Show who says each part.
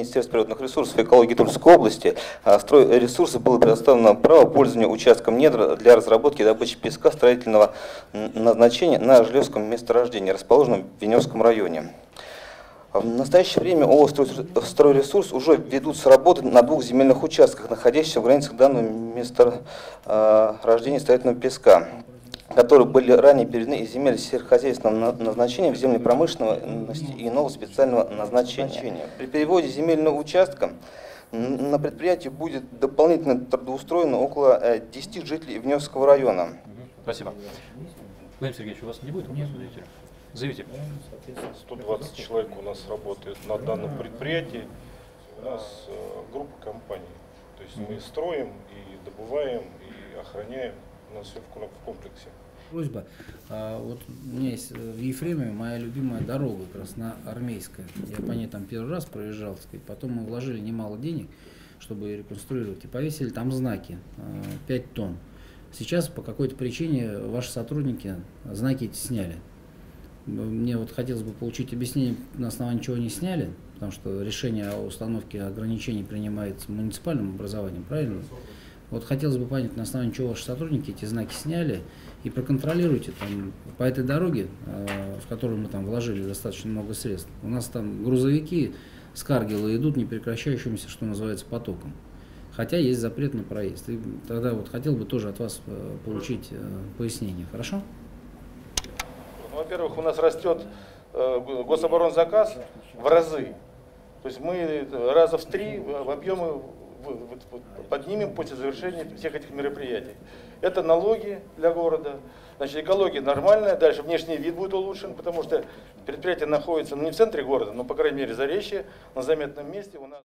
Speaker 1: Министерства природных ресурсов и экологии Тульской области а, стройресурсы было предоставлено право пользования участком недр для разработки и добычи песка строительного назначения на Жлевском месторождении, расположенном в Веневском районе. В настоящее время ООО «Стройресурс» уже ведутся работы на двух земельных участках, находящихся в границах данного месторождения строительного песка которые были ранее переведены из земель сельскохозяйственного назначения в земли промышленного и иного специального назначения. При переводе земельного участка на предприятии будет дополнительно трудоустроено около 10 э, жителей Внесского района.
Speaker 2: Спасибо. Владимир Сергеевич, у вас не будет вопросов, Заявите.
Speaker 3: 120 человек у нас работает на данном предприятии. У нас э, группа компаний. То есть мы строим и добываем, и охраняем у нас все в комплексе.
Speaker 4: Просьба. А, вот у меня есть э, в Ефремове моя любимая дорога, красноармейская. Я по ней там первый раз проезжал, потом мы вложили немало денег, чтобы ее реконструировать, и повесили там знаки, 5 а, тонн. Сейчас по какой-то причине ваши сотрудники знаки эти сняли. Мне вот хотелось бы получить объяснение, на основании чего они сняли, потому что решение о установке ограничений принимается муниципальным образованием, правильно? Вот хотелось бы понять, на основании чего ваши сотрудники эти знаки сняли, и проконтролируйте там по этой дороге, э, в которую мы там вложили достаточно много средств. У нас там грузовики с Каргила идут непрекращающимся, что называется, потоком. Хотя есть запрет на проезд. И тогда вот хотел бы тоже от вас э, получить э, пояснение. Хорошо?
Speaker 3: Во-первых, у нас растет гособоронзаказ в разы. То есть мы раза в три в объемы поднимем после завершения всех этих мероприятий. Это налоги для города, значит, экология нормальная, дальше внешний вид будет улучшен, потому что предприятие находится ну, не в центре города, но, по крайней мере, Заречье, на заметном месте. У нас